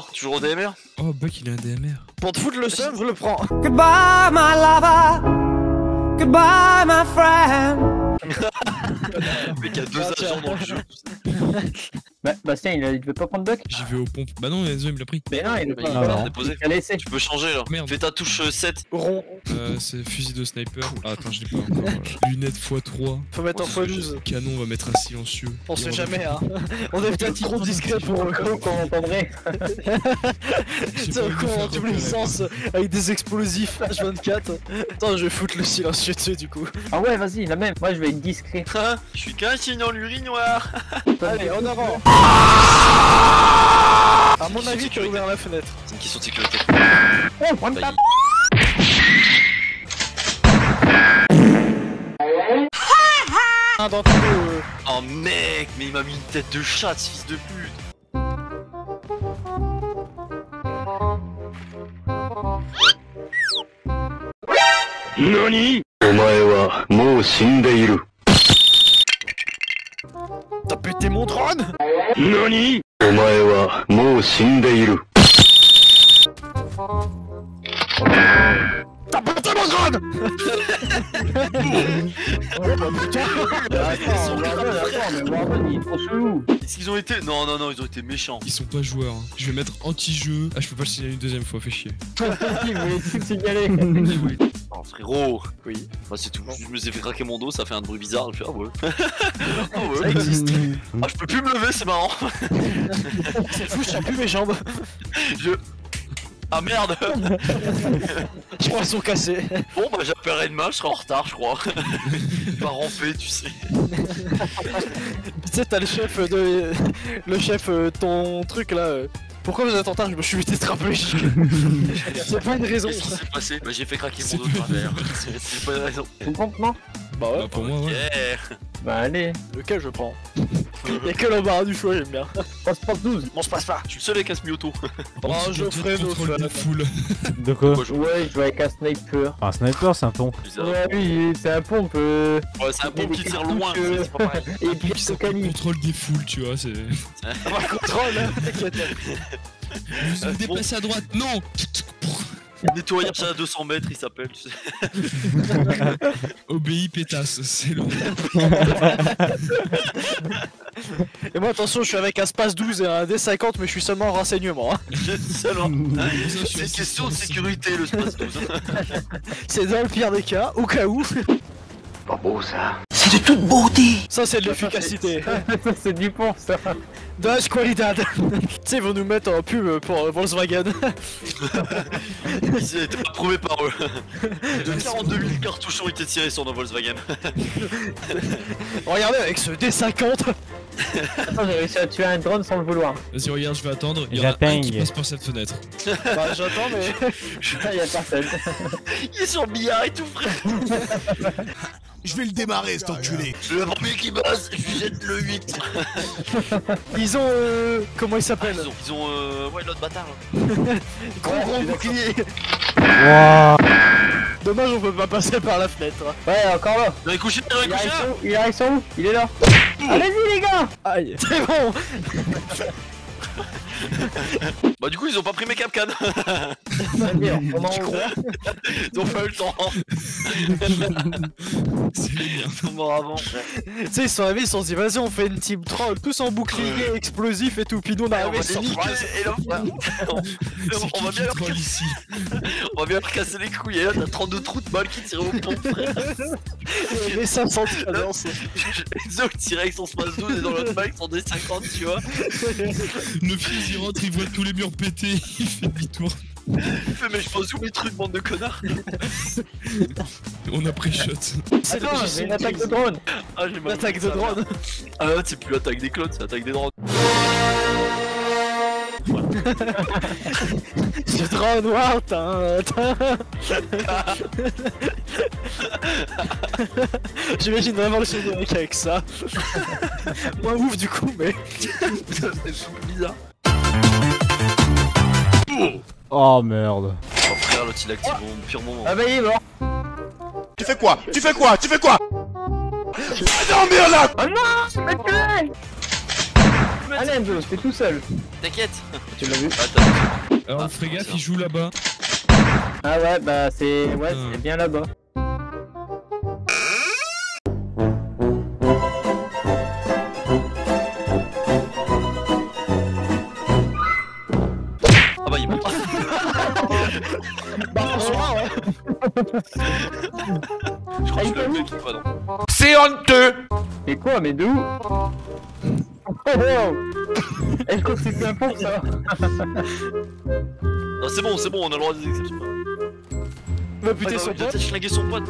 alors Toujours au DMR Oh, Buck, il a un DMR. Pour te foutre le seum, je le prends. Goodbye, my lover. Goodbye, my friend. Mec a deux agents dans le jeu. Bah, Bastien, il, a- il veut pas prendre Buck J'y vais aux pompes. Bah non, Enzo, il me l'a pris. Mais non, il veut pas. il Ah, va non. déposer. Il a laissé. Tu peux changer là. Merde. Fais ta touche euh, 7. Rond. Euh, c'est fusil de sniper. Ah, attends, je l'ai pas encore. Lunettes x3. Faut mettre en x12. Canon, on va mettre un silencieux. On sait jamais, hein. On est peut-être trop discret pour eux. Comment qu'on entendrait C'est de con en tous les repérer. sens avec des explosifs H24. Attends, je vais foutre le silencieux dessus du coup. Ah ouais, vas-y, la même. Moi, je vais être discret. Hein? Je suis caché dans l'urinoir. Allez, en avant. À mon avis, tu as ouvert la fenêtre. C'est une question de sécurité. Oh, prends ta euh, Oh mec, mais il m'a mis une tête de chat, ce fils de pute. T'as pété mon drone T'as pété mon drone Attends, Warden, attends, mais Warden, il est trop chelou. Est-ce qu'ils ont été Non, non, non, ils ont été méchants. Ils sont pas joueurs. hein. Je vais mettre anti-jeu. Ah, je peux pas le signaler une deuxième fois, fais chier. Il voulait tout signaler. Frérot Oui. Bah c'est tout. Je me suis fait craquer mon dos, ça fait un bruit bizarre. Je fais ah ouais. ah ouais. Ça existe. Ah je peux plus me lever, c'est marrant. C'est fou, je sens plus mes jambes. Je. Ah merde Je crois qu'elles sont cassées. Bon bah j'appellerai demain, je serai en retard je crois. Va ramper, tu sais. Tu sais, t'as le chef de. Le chef, euh, ton truc là. Pourquoi vous êtes en retard Je me suis fait tétraplégique. C'est pas une raison. Qu'est-ce qui s'est passé Bah j'ai fait craquer C'est mon dos de pas- travers. C'est pas une raison. Tu prends non Bah ouais. Bah, pour moi, ouais. Bah allez. Lequel je prends Y'a que l'embarras du choix, j'aime bien. Passe, passe 12. Bon, se passe pas. Je suis le seul avec un semi-auto. Oh, je ferai fans. des foules. De quoi Ouais, je joue avec un sniper. Un sniper, c'est un pont. Ouais, oui, c'est un pompe. euh, Ouais, c'est un pompe qui tire loin, que- c'est pas pareil. Et puis c'est contrôle des foules, tu vois. C'est. Le contrôle, hein, t'inquiète. Vous vous déplacez à droite. Non. Nettoyage à 200 mètres, il s'appelle. tu sais. Obéis pétasse. C'est le. Et moi, attention, je suis avec un Space 12 et un D50, mais je suis seulement en renseignement. hein. Seulement. Ça, C'est une question de sécurité le space 12. C'est dans le pire des cas, au cas où. C'est de toute beauté. Ça, c'est de l'efficacité. Ça, c'est du pont, ça. Das qualidad. tu sais, ils vont nous mettre en pub pour euh, Volkswagen. Ils étaient approuvés par eux. De 42 000 cartouches ont été tirés sur nos Volkswagen. Regardez avec ce D50. Attends, j'ai réussi à tuer un drone sans le vouloir. Vas-y, regarde, je vais attendre. Il y en a un qui passe par cette fenêtre. Bah, j'attends, mais. Ah, y'a personne. Il est sur billard et tout, frère. Je vais le démarrer, cet enculé. Le premier qui base, je lui jette le 8. Ils ont. Euh, comment ils s'appellent Ils ont, ils ont euh, ouais, l'autre bâtard là. Gros Ouais, gros bouclier. Wouah Dommage, on peut pas passer par la fenêtre. Ouais, encore là. Il est couché, il est Il couché. arrive sur où Il arrive sur où? Il est là. Allez-y, les gars Aïe. C'est bon. Bah, du coup, ils ont pas pris mes capcans. Ils ont pas eu le temps. C'est. Ils sont morts avant. Tu sais, ils sont arrivés, ils sont dit, vas-y, on fait une team 3, tous en bouclier explosif et tout. Puis nous, on est on arrivé va et là, frère, on, va bien leur, troll ici on va bien leur casser les couilles. Et là, t'as 32 trous de balles qui tirent au pont, frère. les 500 cadences. Enzo il tirait avec son space 12 et dans l'autre bague son D50, tu vois. Le fils il rentre, il voit tous les murs pétés, il fait demi-tour. Mais je pose où mes trucs, bande de connards. On a pris shot. C'est Attends, j'ai une attaque de drone. Ah, j'ai mal fait de ça, drone. Ah, c'est plus attaque des clones, c'est attaque des drones. Je drone, wow, tin. J'imagine vraiment le générique avec ça. Moins ouf du coup, mais. c'est bizarre. Oh merde. Oh, frère, l'autre il active au pire moment. Ah bah il est mort. Tu fais quoi? Tu fais quoi? Tu fais quoi? Va dormir là Oh non, c'est ma Allez Enzo, t'es tout seul. T'inquiète. Tu l'as vu? Attends. Alors, Ah, fais gaffe, il joue là-bas. Ah ouais, bah c'est ouais, Hmm. c'est bien là-bas. Je crois que il je le mec. C'est honteux Mais quoi, mais de où Oh wow Est-ce que c'est un pour ça Non c'est bon, c'est bon, on a le droit des exceptions. Va buter son il a pote. peut-être schlingué son pote.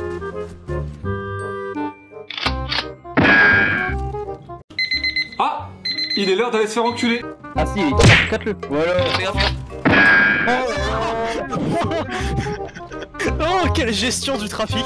Ah Il est l'heure d'aller se faire enculer Ah si, quatre-le. Voilà. Fais gaffe. Oh, quelle gestion du trafic